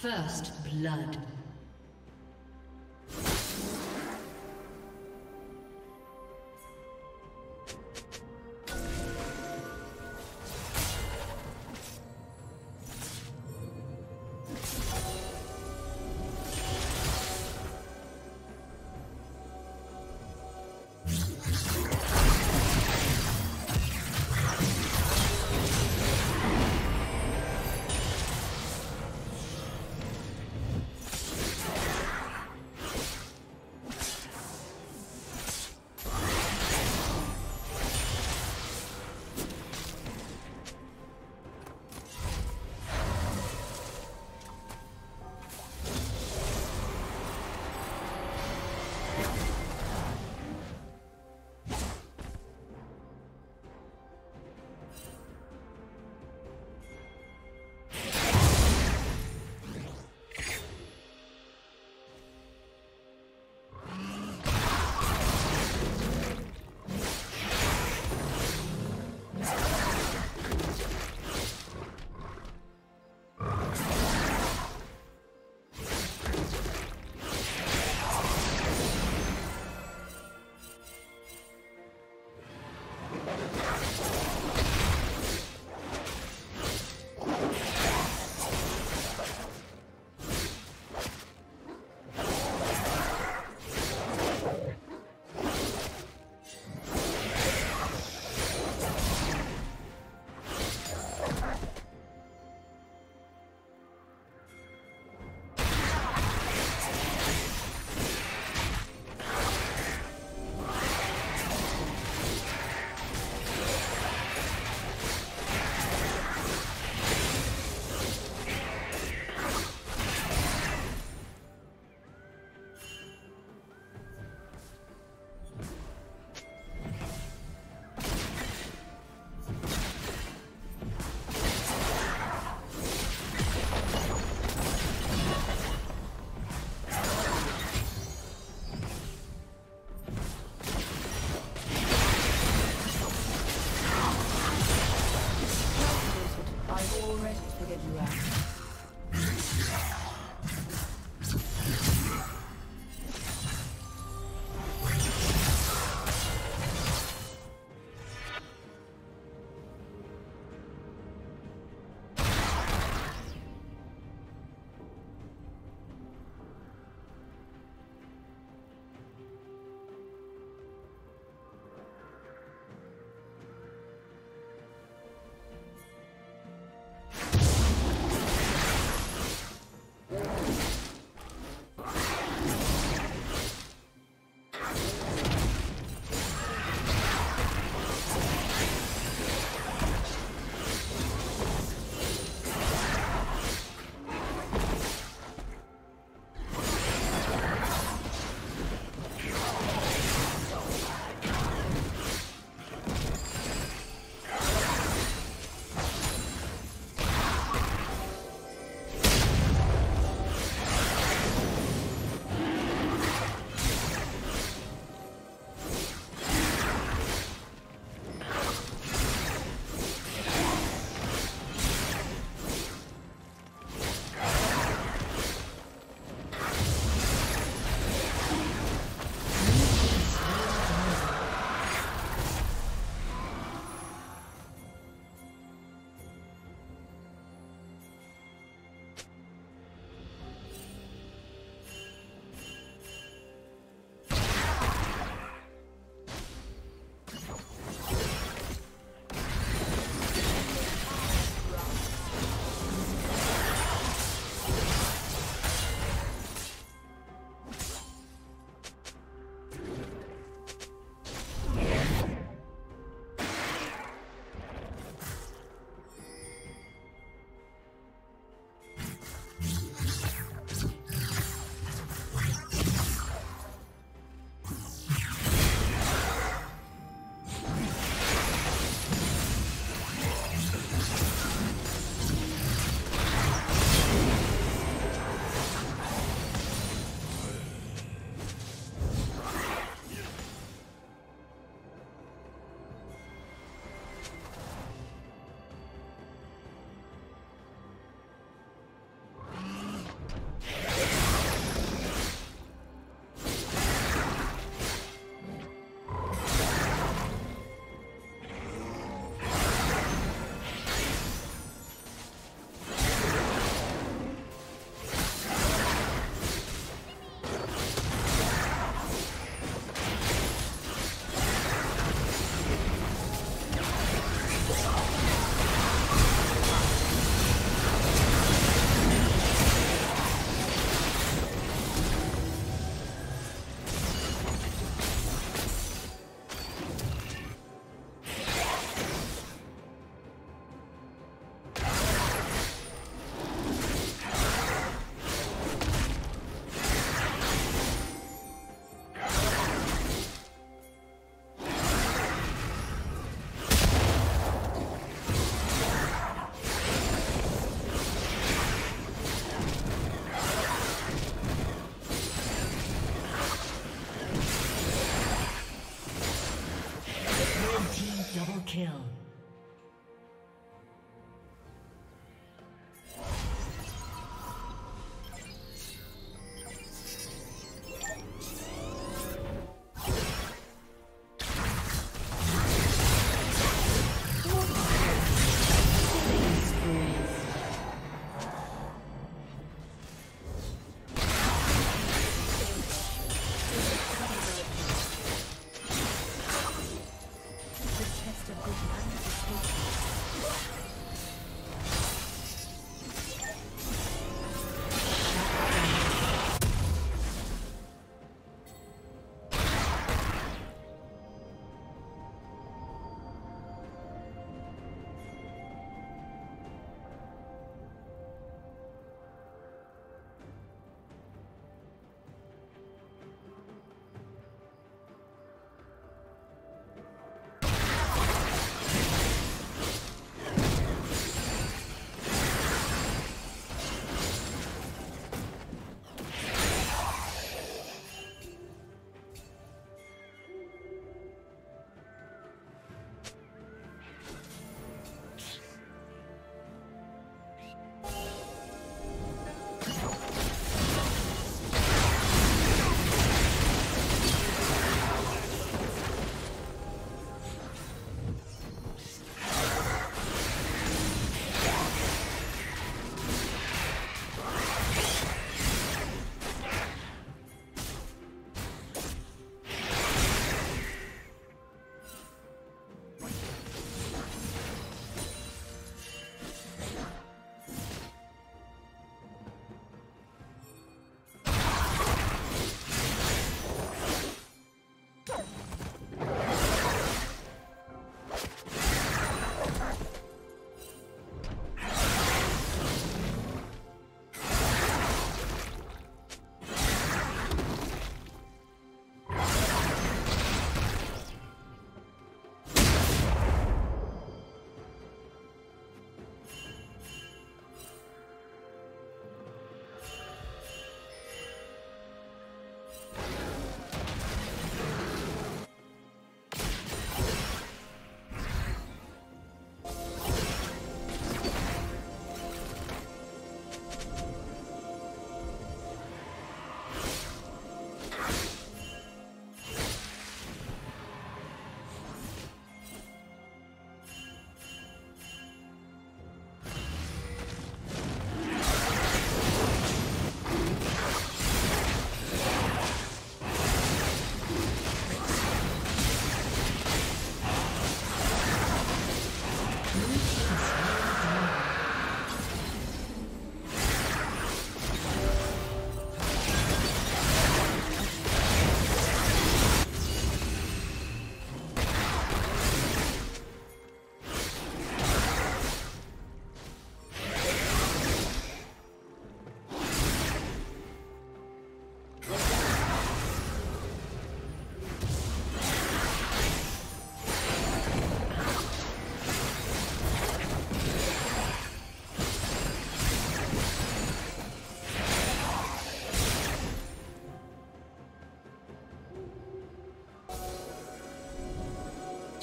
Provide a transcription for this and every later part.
First blood.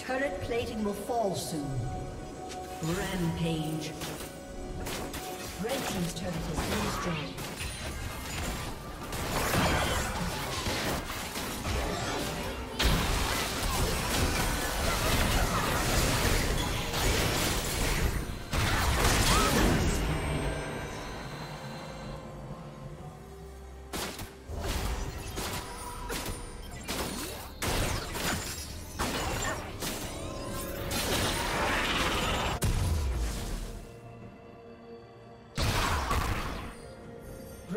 Turret plating will fall soon. Rampage. Red Team's turret has been destroyed.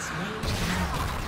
Slain